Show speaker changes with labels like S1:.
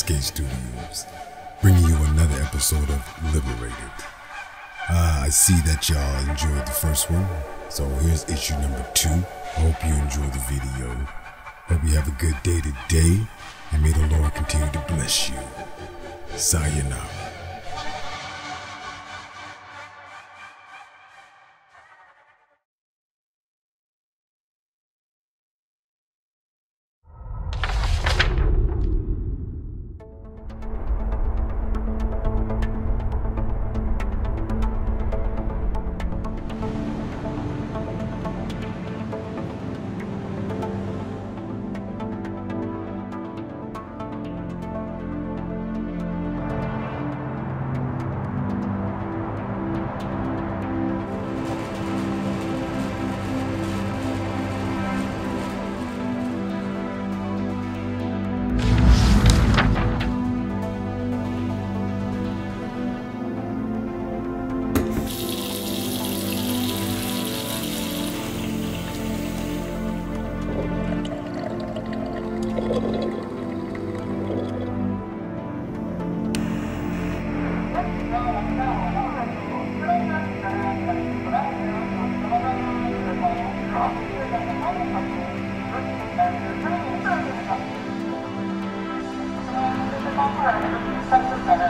S1: Yasuke Studios, bringing you another episode of Liberated. Uh, I see that y'all enjoyed the first one, so here's issue number two. I hope you enjoyed the video. Hope you have a good day today, and may the Lord continue to bless you. Sayonara.
S2: は、あの、先生から。